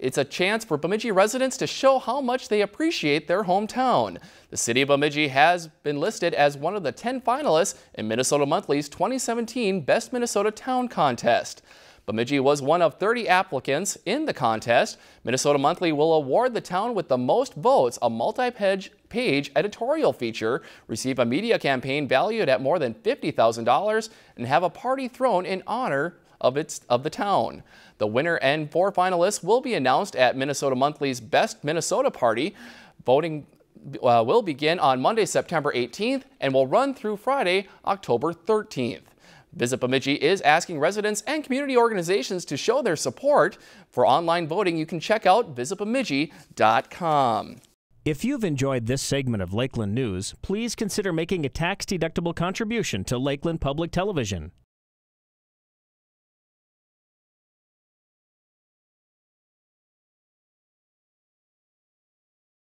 It's a chance for Bemidji residents to show how much they appreciate their hometown. The city of Bemidji has been listed as one of the 10 finalists in Minnesota Monthly's 2017 Best Minnesota Town Contest. Bemidji was one of 30 applicants in the contest. Minnesota Monthly will award the town with the most votes, a multi-page page editorial feature, receive a media campaign valued at more than $50,000, and have a party thrown in honor of, its, of the town. The winner and four finalists will be announced at Minnesota Monthly's Best Minnesota Party. Voting uh, will begin on Monday, September 18th and will run through Friday, October 13th. Visit Bemidji is asking residents and community organizations to show their support. For online voting, you can check out visitbemidji.com. If you've enjoyed this segment of Lakeland News, please consider making a tax-deductible contribution to Lakeland Public Television.